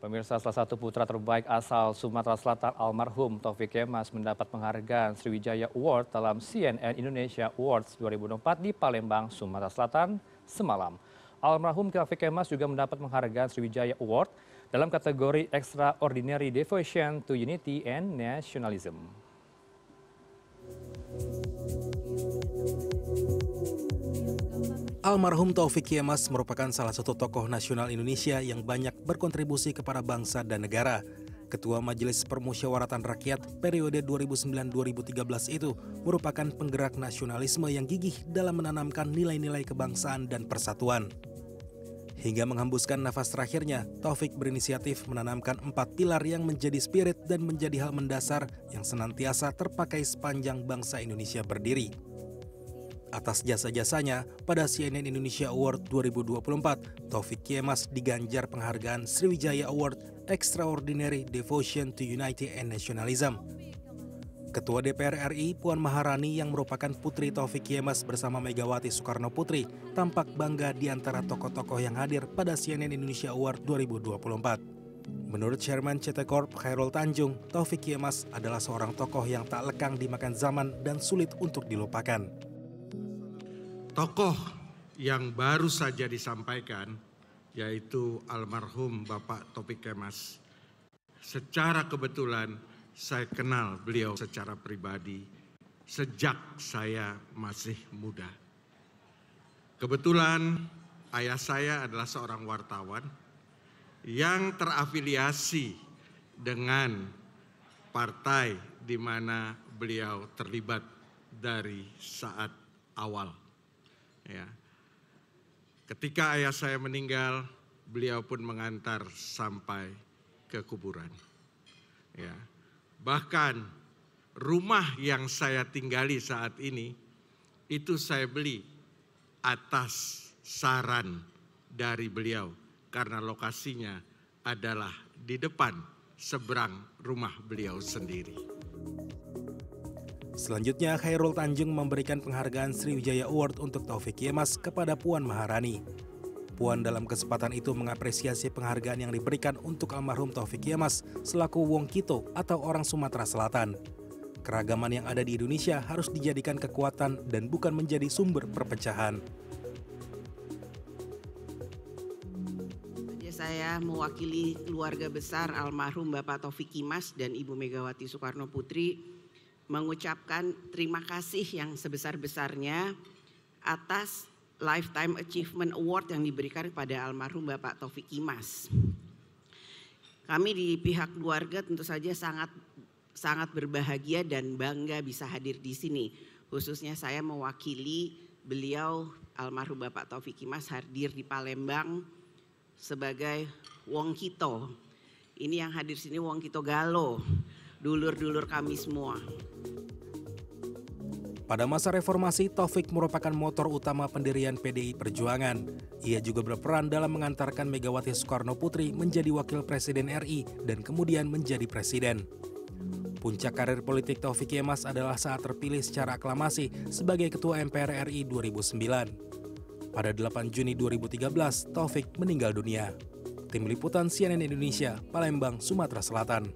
Pemirsa salah satu putra terbaik asal Sumatera Selatan almarhum Taufik Kemas mendapat penghargaan Sriwijaya Award dalam CNN Indonesia Awards 2024 di Palembang, Sumatera Selatan semalam. Almarhum Taufik Kemas juga mendapat penghargaan Sriwijaya Award dalam kategori Extraordinary Devotion to Unity and Nationalism. Almarhum Taufik Yemas merupakan salah satu tokoh nasional Indonesia yang banyak berkontribusi kepada bangsa dan negara. Ketua Majelis Permusyawaratan Rakyat periode 2009-2013 itu merupakan penggerak nasionalisme yang gigih dalam menanamkan nilai-nilai kebangsaan dan persatuan. Hingga menghembuskan nafas terakhirnya, Taufik berinisiatif menanamkan empat pilar yang menjadi spirit dan menjadi hal mendasar yang senantiasa terpakai sepanjang bangsa Indonesia berdiri. Atas jasa-jasanya, pada CNN Indonesia Award 2024, Taufik Kiemas diganjar penghargaan Sriwijaya Award Extraordinary Devotion to Unity and Nationalism. Ketua DPR RI Puan Maharani yang merupakan putri Taufik Kiemas bersama Megawati Soekarno Putri tampak bangga di antara tokoh-tokoh yang hadir pada CNN Indonesia Award 2024. Menurut Chairman CT Corp Khairul Tanjung, Taufik Kiemas adalah seorang tokoh yang tak lekang dimakan zaman dan sulit untuk dilupakan tokoh yang baru saja disampaikan yaitu almarhum Bapak Topik Kemas. Secara kebetulan saya kenal beliau secara pribadi sejak saya masih muda. Kebetulan ayah saya adalah seorang wartawan yang terafiliasi dengan partai di mana beliau terlibat dari saat awal. Ya. Ketika ayah saya meninggal, beliau pun mengantar sampai ke kuburan. Ya. Bahkan rumah yang saya tinggali saat ini itu saya beli atas saran dari beliau karena lokasinya adalah di depan seberang rumah beliau sendiri. Selanjutnya, Khairul Tanjung memberikan penghargaan Sriwijaya Award untuk Taufik Yemas kepada Puan Maharani. Puan dalam kesempatan itu mengapresiasi penghargaan yang diberikan untuk almarhum Taufik Yemas selaku Wong Kito atau orang Sumatera Selatan. Keragaman yang ada di Indonesia harus dijadikan kekuatan dan bukan menjadi sumber perpecahan. Saya mewakili keluarga besar almarhum Bapak Taufik Kimas dan Ibu Megawati Soekarno Putri mengucapkan terima kasih yang sebesar-besarnya atas Lifetime Achievement Award yang diberikan kepada almarhum Bapak Taufik Kimas. Kami di pihak keluarga tentu saja sangat sangat berbahagia dan bangga bisa hadir di sini. Khususnya saya mewakili beliau almarhum Bapak Taufik Kimas hadir di Palembang sebagai Wong Kito. Ini yang hadir sini Wong Kito Galo dulur-dulur kami semua. Pada masa reformasi, Taufik merupakan motor utama pendirian PDI Perjuangan. Ia juga berperan dalam mengantarkan Megawati Soekarno Putri menjadi wakil presiden RI dan kemudian menjadi presiden. Puncak karir politik Taufik Yemas adalah saat terpilih secara aklamasi sebagai Ketua MPR RI 2009. Pada 8 Juni 2013, Taufik meninggal dunia. Tim Liputan CNN Indonesia, Palembang, Sumatera Selatan.